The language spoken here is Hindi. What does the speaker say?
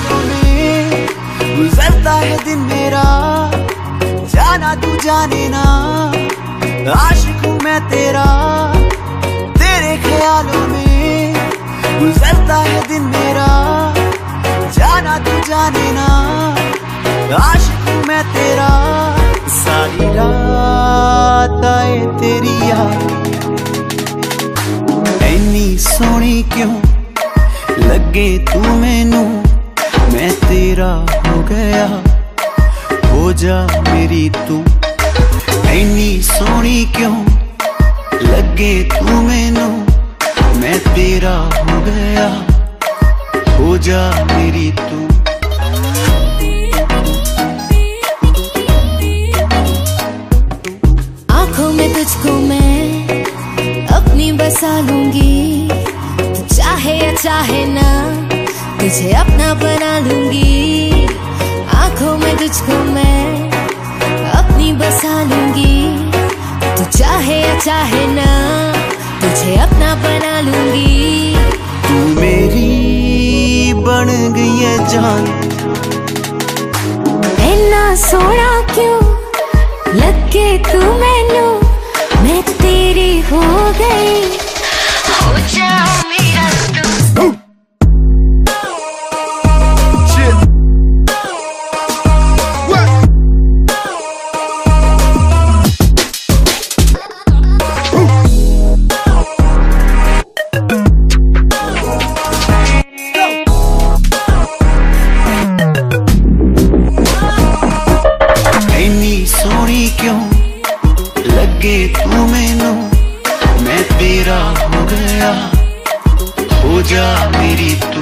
ख्यालों में गुजरता है दिन मेरा, जाना तू जाने ना। आशिक हूँ मैं तेरा, तेरे ख्यालों में। गुजरता है दिन मेरा, जाना तू जाने ना। आशिक हूँ मैं तेरा। सारी रात आए तेरी याद। इतनी सोनी क्यों लगे तू मैनू? मैं तेरा हो गया। हो जा मेरी तू। इनी सोनी क्यों लगे तू मैनू? मैं तेरा हो गया। हो जा मेरी तू। आँखों में तुझको मैं अपनी बसा लूँगी। चाहे या चाहे ना। तुझे अपना बना लूँगी। आँखों में तुझको मैं अपनी बसा लूँगी। तू चाहे या चाहे ना तुझे अपना बना लूँगी। तू मेरी बन गई है जान। इन्ना सोना क्यों? लग लगे तू मैनू मैं तेरी हो गई। आया हो जा मेरी तू